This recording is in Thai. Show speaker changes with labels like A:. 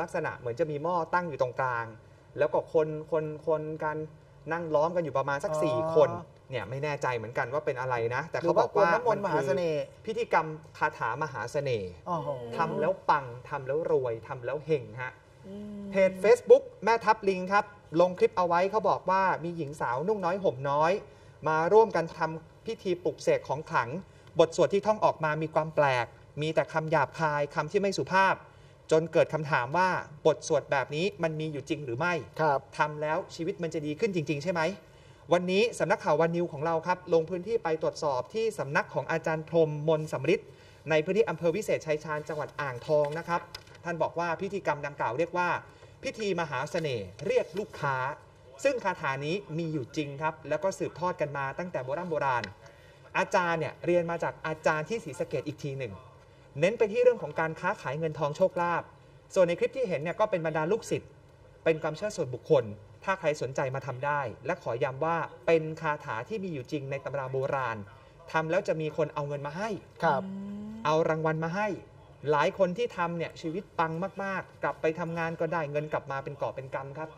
A: ลักษณะเหมือนจะมีหม้อตั้งอยู่ตรงกลาง แล้วก็คนคนคนกันนั่งล้อมกันอยู่ประมาณสัก
B: อ๋อ
A: สี่คนเนี่ยไม่แน่ใจเหมือนกันว่าเป็นอะไรนะ แต่
B: หรื
A: เขา
B: อ
A: บ
B: ว่า
A: อกว่า
B: น้ำมนต์มหาเสน่ห์
A: พิธีกรรมคาถามหาเสน่ห์
B: โอ้โห
A: ทำแล้วปังทำแล้วรวยทำแล้วเฮงฮะ เพจ Facebook แม่ทับลิงครับ ลงคลิปเอาไว้เขาบอกว่ามีหญิงสาวนุ่งน้อยห่มน้อย มาร่วมกันทำพิธีปลุกเสกของขลัง บทสวดที่ท่องออกมามีความแปลก มีแต่คำหยาบคายคำที่ไม่สุภาพ จนเกิดคำถามว่าบทสวดแบบนี้มันมีอยู่จริงหรือไม่
B: ครับ
A: ทำแล้วชีวิตมันจะดีขึ้นจริง ๆ ใช่ไหม วันนี้สำนักข่าววันนิวของเราครับ ลงพื้นที่ไปตรวจสอบที่สำนักของอาจารย์พรหมมนสำริดในพื้นที่อำเภอวิเศษชัยชาญจังหวัดอ่างทองนะครับ ท่านบอกว่าพิธีกรรมดังกล่าวเรียกว่า พิธีมหาเสน่ห์เรียกลูกค้า ซึ่งคาถานี้มีอยู่จริงครับ แล้วก็สืบทอดกันมาตั้งแต่โบราณโบราณ อาจารย์เนี่ยเรียนมาจากอาจารย์ที่ศรีสะเกดอีกทีหนึ่ง เน้นไปที่เรื่องของการค้าขายเงินทองโชคลาภส่วนในคลิปที่เห็นเนี่ยก็เป็นบรรดาลูกศิษย์เป็นความเชื่อส่วนบุคคล ถ้าใครสนใจมาทำได้ และขอย้ำว่าเป็นคาถาที่มีอยู่จริงในตำราโบราณทำแล้วจะมีคนเอาเงินมาให้
B: ครับ
A: เอารางวัลมาให้ หลายคนที่ทำเนี่ยชีวิตปังมาก ๆ กลับไปทำงานก็ได้เงินกลับมาเป็นกอบเป็นกำครับ